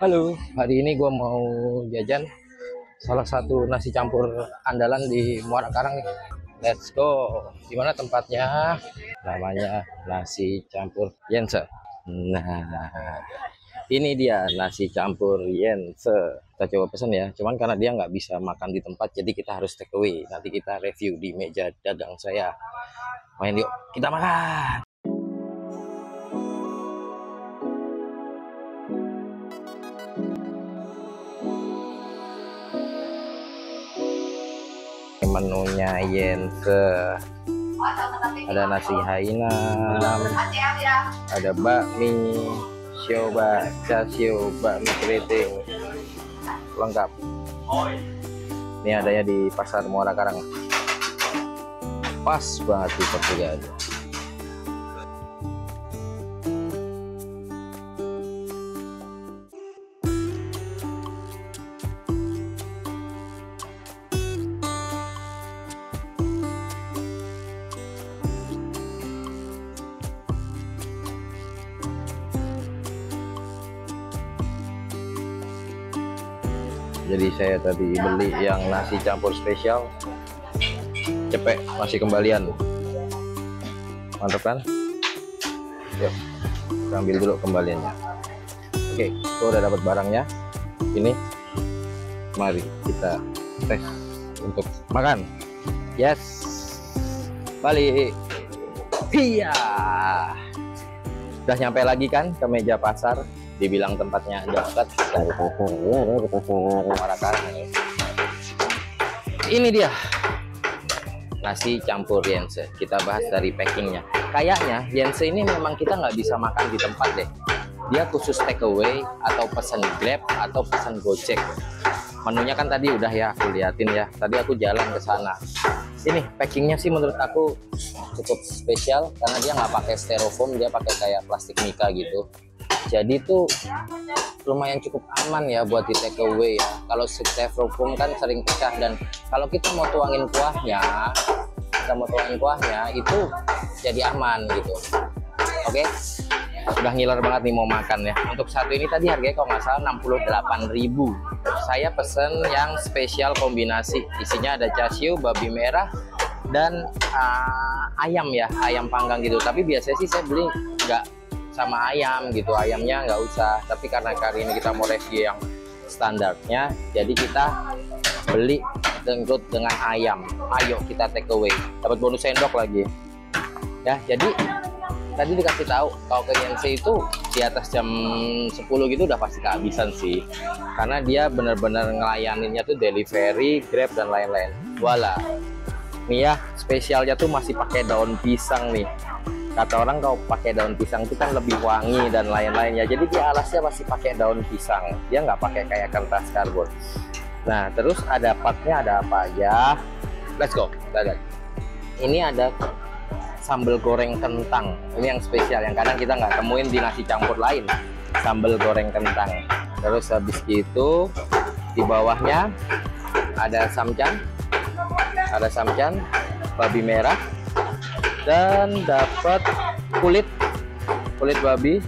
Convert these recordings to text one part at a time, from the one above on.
Halo, hari ini gue mau jajan salah satu nasi campur andalan di Muara Karang nih. Let's go. Di mana tempatnya? Namanya nasi campur Yense. Nah, ini dia nasi campur Yense. Kita coba pesen ya. Cuman karena dia nggak bisa makan di tempat, jadi kita harus take away. Nanti kita review di meja dagang saya. Main yuk, kita makan. Menunya Yense ada nasi Hainam ada bakmi sioba chasio bakmi keriting lengkap. Ini adanya di pasar Muara Karang. Pas banget di juga jadi saya tadi beli yang nasi campur spesial. Cepet masih kembalian. Mantap kan? Yuk kita ambil dulu kembaliannya. Oke aku udah dapat barangnya. Ini mari kita tes untuk makan. Yes balik. Iya udah nyampe lagi kan ke meja pasar? Dibilang tempatnya dekat dari pasarnya dari pasar ini dia. Nasi campur Yense kita bahas dari packingnya. Kayaknya Yense ini memang kita nggak bisa makan di tempat deh. Dia khusus take away atau pesan grab atau pesan gojek. Menunya kan tadi udah ya aku liatin ya. Tadi aku jalan ke sana. Ini packingnya sih menurut aku cukup spesial karena dia nggak pakai styrofoam dia pakai kayak plastik mika gitu. Jadi tuh lumayan cukup aman ya buat di take away ya. Kalau styrofoam kan sering pecah dan kalau kita mau tuangin kuahnya kita mau tuangin kuahnya itu jadi aman gitu. Oke? Okay? udah ngiler banget nih mau makan ya. Untuk satu ini tadi harganya kalau nggak salah 68.000 saya pesen yang spesial kombinasi. Isinya ada chasio babi merah dan uh, ayam ya ayam panggang gitu. Tapi biasanya sih saya beli nggak sama ayam gitu ayamnya nggak usah. Tapi karena kali ini kita mau review yang standarnya jadi kita beli dengkut dengan ayam. Ayo kita take away. Dapat bonus sendok lagi. Ya jadi tadi dikasih tahu kalau ke Yense itu di atas jam 10 gitu udah pasti kehabisan sih. Karena dia benar-benar ngelayaninnya tuh delivery grab dan lain-lain. Voila nih ya spesialnya tuh masih pakai daun pisang nih. Kata orang kalau pakai daun pisang itu kan lebih wangi dan lain-lain ya. Jadi di alasnya masih pakai daun pisang. Dia nggak pakai kayak kertas karbon. Nah terus ada partnya ada apa aja? Let's go kita ini ada sambal goreng kentang. Ini yang spesial yang kadang kita nggak temuin di nasi campur lain. Sambal goreng kentang. Terus habis itu di bawahnya ada samcan ada samcan babi merah dan dapat kulit kulit babi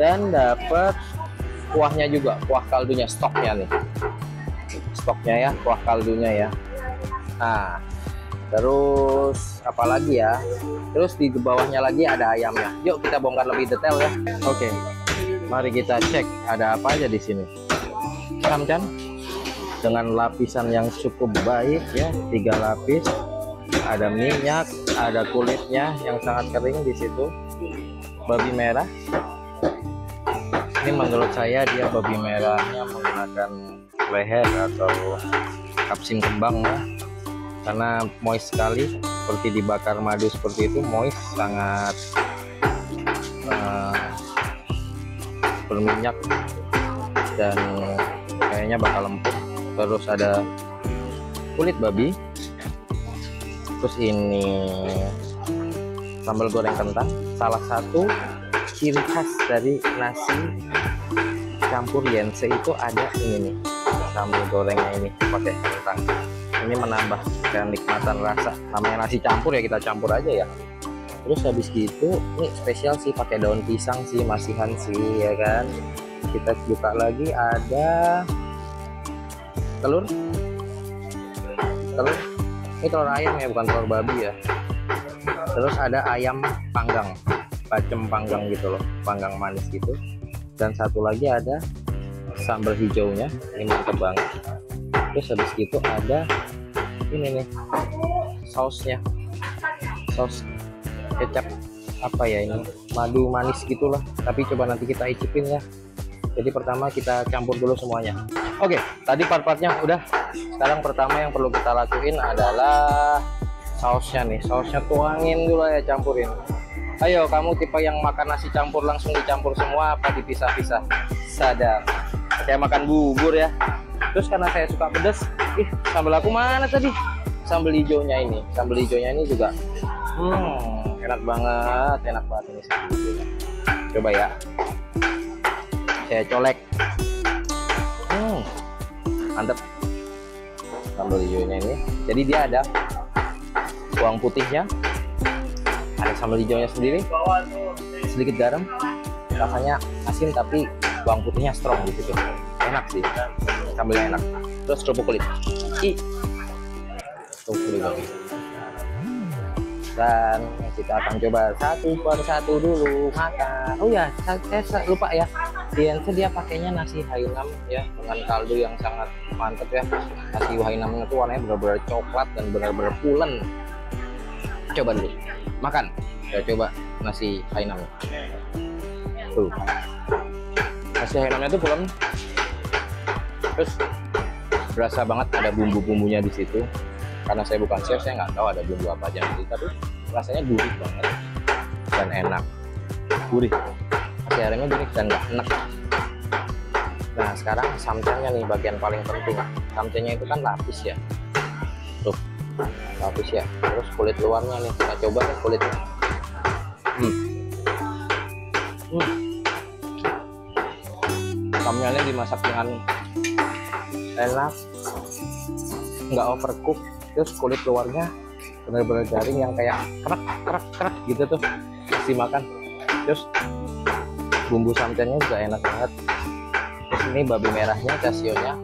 dan dapat kuahnya juga kuah kaldunya stoknya nih. Stoknya ya kuah kaldunya ya. Nah terus apalagi ya? Terus di bawahnya lagi ada ayamnya. Yuk kita bongkar lebih detail ya. Oke okay. mari kita cek ada apa aja di sini. Samcan dengan lapisan yang cukup baik ya tiga lapis. Ada minyak ada kulitnya yang sangat kering di situ. Babi merah. Ini menurut saya dia babi merahnya menggunakan leher atau kapsim kembang ya. Karena moist sekali seperti dibakar madu seperti itu moist sangat uh, berminyak dan kayaknya bakal lembut terus ada kulit babi. Terus ini sambal goreng kentang. Salah satu ciri khas dari nasi campur yense itu ada ini nih sambal gorengnya ini pakai kentang. Ini menambah kenikmatan rasa. Namanya nasi campur ya kita campur aja ya. Terus habis gitu ini spesial sih pakai daun pisang sih masihan sih ya kan? Kita buka lagi ada telur? Telur? Ini telur ayam ya bukan telur babi ya. Terus ada ayam panggang bacem panggang gitu loh panggang manis gitu. Dan satu lagi ada sambal hijaunya ini mantep banget. Terus habis itu ada ini nih sausnya. Saus kecap apa ya ini madu manis gitulah. Tapi coba nanti kita icipin ya. Jadi pertama kita campur dulu semuanya oke tadi part-partnya udah. Sekarang pertama yang perlu kita lakuin adalah sausnya nih. Sausnya tuangin dulu ya campurin. Ayo kamu tipe yang makan nasi campur langsung dicampur semua apa dipisah-pisah? Sadar. Kayak makan bubur ya. Terus karena saya suka pedas ih sambal aku mana tadi? Sambal hijaunya ini. Sambal hijaunya ini juga hmm enak banget. Enak banget ini sambal hijaunya. Coba ya. Saya colek mantep. Sambal hijaunya ini. Jadi dia ada bawang putihnya ada sambal hijaunya sendiri sedikit garam rasanya asin tapi bawang putihnya strong gitu tuh enak sih sambalnya enak. Terus kerupuk kulit. I kerupuk kulit dan kita akan coba satu per satu dulu makan. Oh ya saya, lupa ya. Dianse dia pakainya nasi Hainam ya dengan kaldu yang sangat mantep ya. Nasi Hainamnya tuh warnanya benar-benar coklat dan benar-benar pulen. Coba dulu. Makan. Saya coba nasi Hainam. Tuh. Nasi Hainamnya tuh pulen. Terus berasa banget ada bumbu-bumbunya di situ karena saya bukan chef saya nggak tahu ada bumbu apa aja nanti tapi rasanya gurih banget dan enak. Gurih. Nasi ayamnya gurih dan nggak enak. Nah sekarang samcanya nih bagian paling penting. Samcanya itu kan lapis ya. Tuh lapis ya. Terus kulit luarnya nih kita coba nih kulitnya. Hmm. Hmm. dimasak dengan enak. Nggak overcook terus kulit luarnya benar-benar garing yang kayak kerak kerak kerak gitu tuh. Kasih makan terus bumbu santannya juga enak banget. Terus ini babi merahnya casionya.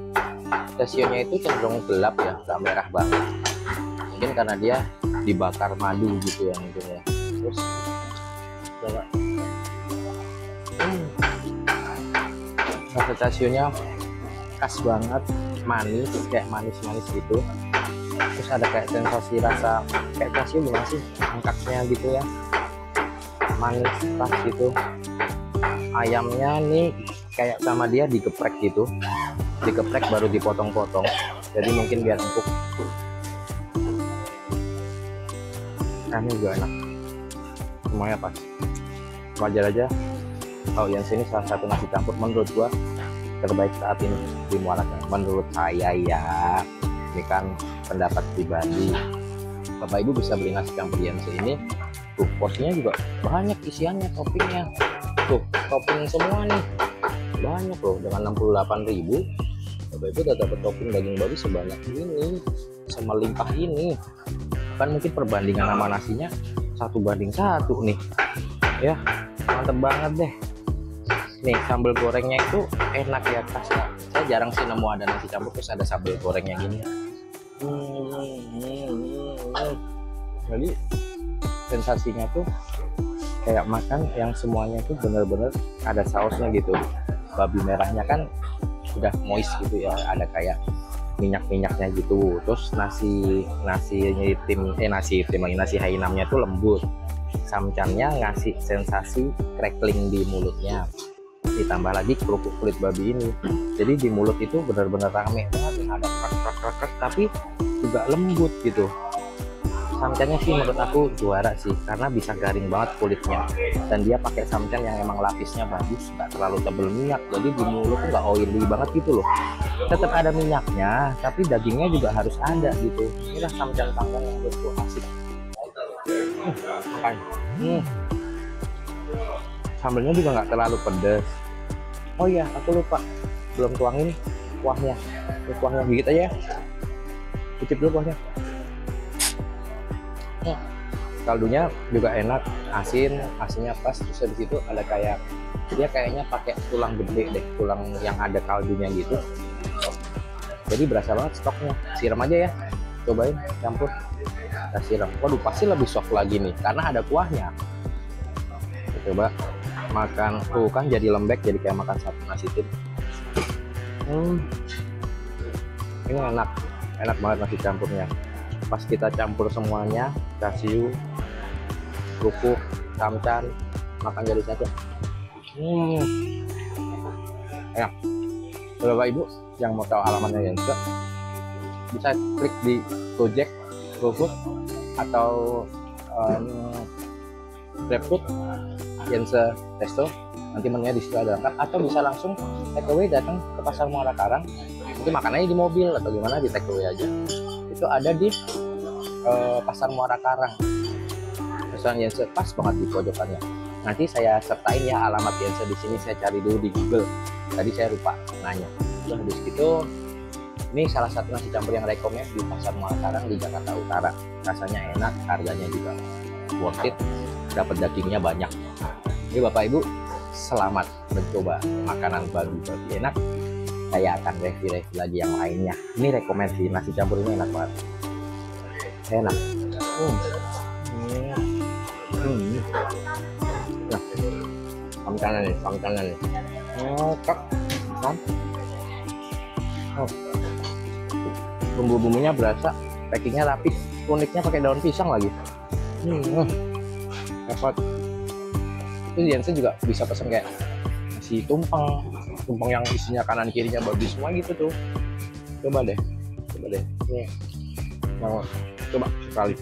Casionya itu cenderung gelap ya nggak merah banget. Mungkin karena dia dibakar madu gitu ya mungkin ya. Terus coba. Hmm. rasa casionya khas banget manis kayak manis-manis gitu terus ada kayak sensasi rasa kayak kasih gimana sih? Angkatnya gitu ya. Manis pas gitu. Ayamnya nih kayak sama dia digeprek gitu. Digeprek baru dipotong-potong. Jadi mungkin biar empuk. Nah ini juga enak. Semuanya pas. Wajar aja oh yang sini salah satu nasi campur menurut gua terbaik saat ini di Muara. Menurut saya ya. Ini kan pendapat pribadi. Bapak Ibu bisa beli nasi campur Yense ini tuh porsinya juga banyak isiannya toppingnya. Tuh topping semua nih. Banyak loh dengan 68.000 Bapak Ibu udah dapat topping daging babi sebanyak ini semelimpah ini. Kan mungkin perbandingan sama nasinya satu banding satu nih. Ya mantep banget deh. Nih sambal gorengnya itu enak ya khas ya. saya jarang sih nemu ada nasi campur terus ada sambal gorengnya gini jadi sensasinya tuh kayak makan yang semuanya tuh bener-bener ada sausnya gitu. Babi merahnya kan udah moist gitu ya ada kayak minyak-minyaknya gitu. Terus nasi nasi tim eh nasi tim nasi hainamnya tuh lembut. Samcannya ngasih sensasi crackling di mulutnya. Ditambah lagi kerupuk kulit babi ini. Jadi di mulut itu benar-benar rame banget ada krak tapi juga lembut gitu. Samcannya sih menurut aku juara sih karena bisa garing banget kulitnya. Dan dia pakai samcan yang emang lapisnya bagus nggak terlalu tebel minyak jadi di mulut tuh nggak oily banget gitu loh. Tetap ada minyaknya tapi dagingnya juga harus ada gitu. Inilah samcan panggang yang menurutku asik. Hmm, hmm. sambelnya juga nggak terlalu pedas oh iya aku lupa. Belum tuangin kuahnya. Ini kuahnya gigit aja. Ya cicip dulu kuahnya. Kaldunya juga enak asin asinnya pas. Terus di situ ada kayak dia kayaknya pakai tulang gede deh tulang yang ada kaldunya gitu. Jadi berasa banget stoknya. Siram aja ya. Cobain campur. Kita siram. Waduh pasti lebih soft lagi nih karena ada kuahnya. Kita coba makan. Tuh kan jadi lembek jadi kayak makan satu nasi tim hmm. ini enak. Enak banget nasi campurnya. Pas kita campur semuanya kasih kerupuk kamcan makan jadi satu hmm. enak. Bapak Ibu yang mau tahu alamatnya Yense bisa klik di Gojek, GoFood atau um, GrabFood Yense Resto nanti menunya di situ ada lengkap atau bisa langsung take away datang ke pasar Muara Karang. Nanti makanannya di mobil atau gimana di take away aja. Itu ada di uh, pasar Muara Karang. Restoran Yense pas banget di pojokannya. Nanti saya sertain ya alamat Yense di sini saya cari dulu di Google. Tadi saya lupa nanya. Udah habis gitu ini salah satu nasi campur yang rekomnya di pasar Muara Karang di Jakarta Utara. Rasanya enak harganya juga worth it dapat dagingnya banyak. Jadi Bapak Ibu selamat mencoba makanan baru babi enak saya akan review-review lagi yang lainnya ini rekomendasi nasi campur ini enak banget enak hmm. Hmm. Nah, sam kanan nih, sam kanan nih. Oh, kak, sam. Oh. Bumbu-bumbunya berasa, packingnya rapi, uniknya pakai daun pisang lagi. Hmm, dapat itu Jensen juga bisa pesen kayak nasi tumpeng tumpeng yang isinya kanan kirinya babi semua gitu tuh. Coba deh coba deh. Ini yang coba sekali.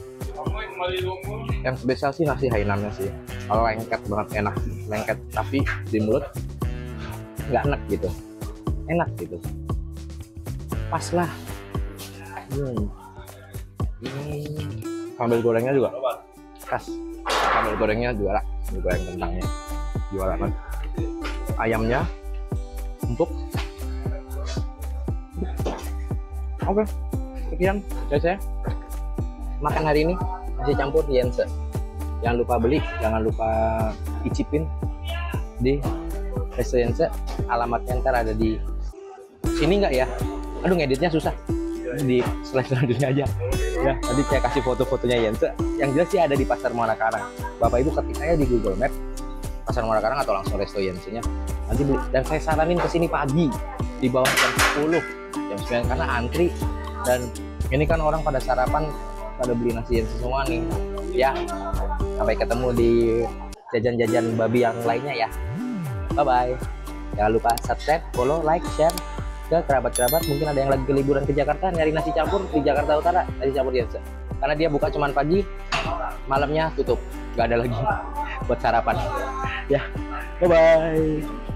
Yang spesial sih nasi hainannya sih. Kalau lengket banget enak lengket tapi di mulut nggak enak gitu. Enak gitu. Pas lah. Hmm. ini sambal gorengnya juga. Pas sambal gorengnya juara ini goreng kentangnya juara kan ayamnya. Empuk. Oke sekian dari saya. Makan hari ini nasi campur Yense jangan lupa beli jangan lupa icipin di Resto Yense alamatnya ntar ada di sini nggak ya? Aduh ngeditnya susah di slide selanjutnya aja. Ya nanti saya kasih foto-fotonya Yense yang jelas sih ada di pasar Muara Karang Bapak Ibu ketik saya di Google Map pasar Muara Karang atau langsung resto Yense-nya nanti beli dan saya saranin ke sini pagi di bawah jam 10 jam 9 karena antri. Dan ini kan orang pada sarapan pada beli nasi Yense semua nih. Ya sampai ketemu di jajan-jajan babi yang lainnya ya. Bye bye jangan lupa subscribe follow like share ke kerabat-kerabat mungkin ada yang lagi ke liburan ke Jakarta nyari nasi campur di Jakarta Utara nasi campur Yense karena dia buka cuman pagi malamnya tutup. Nggak ada lagi buat sarapan. Ya bye bye